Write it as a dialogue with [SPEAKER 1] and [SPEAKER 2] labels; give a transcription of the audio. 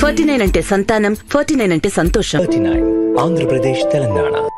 [SPEAKER 1] Forty nine అంటే సంతానం forty nine అంటే సంతోషం.
[SPEAKER 2] ఆంధ్రప్రదేశ్ తెలంగాణ.